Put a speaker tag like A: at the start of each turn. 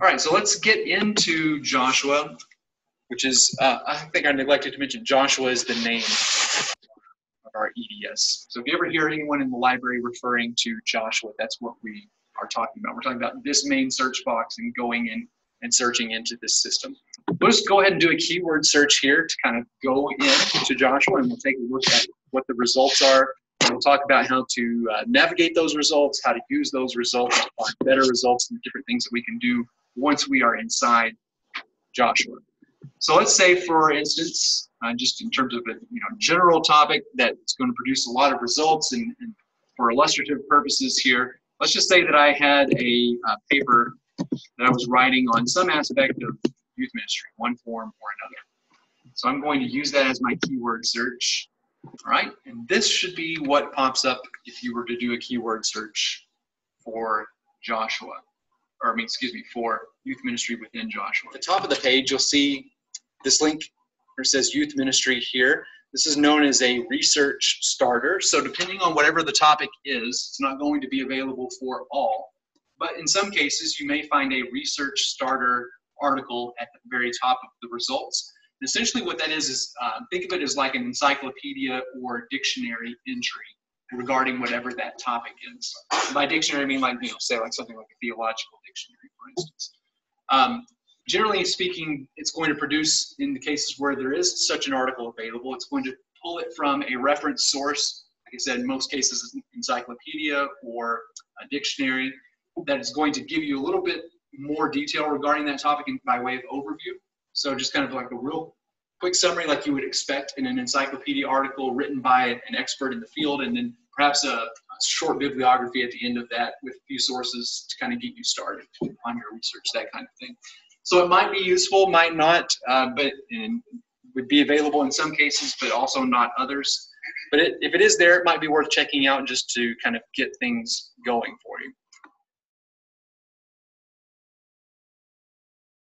A: All right, so let's get into Joshua, which is, uh, I think I neglected to mention, Joshua is the name of our EDS. So if you ever hear anyone in the library referring to Joshua, that's what we are talking about. We're talking about this main search box and going in and searching into this system. Just go ahead and do a keyword search here to kind of go into Joshua and we'll take a look at what the results are. We'll talk about how to uh, navigate those results, how to use those results to find better results and different things that we can do once we are inside Joshua. So let's say, for instance, uh, just in terms of a you know general topic that's going to produce a lot of results and, and for illustrative purposes here, let's just say that I had a uh, paper that I was writing on some aspect of youth ministry, one form or another. So I'm going to use that as my keyword search. All right, and this should be what pops up if you were to do a keyword search for Joshua, or I mean, excuse me, for youth ministry within Joshua. At the top of the page, you'll see this link where it says youth ministry here. This is known as a research starter. So depending on whatever the topic is, it's not going to be available for all. But in some cases, you may find a research starter article at the very top of the results. And essentially what that is, is uh, think of it as like an encyclopedia or dictionary entry regarding whatever that topic is. By dictionary, I mean like, you know, say like something like a theological dictionary, for instance. Um, generally speaking, it's going to produce, in the cases where there is such an article available, it's going to pull it from a reference source. Like I said, in most cases, encyclopedia or a dictionary that is going to give you a little bit more detail regarding that topic by way of overview. So just kind of like a real quick summary like you would expect in an encyclopedia article written by an expert in the field and then perhaps a, a short bibliography at the end of that with a few sources to kind of get you started on your research, that kind of thing. So it might be useful, might not, uh, but would be available in some cases, but also not others. But it, if it is there, it might be worth checking out just to kind of get things going for you.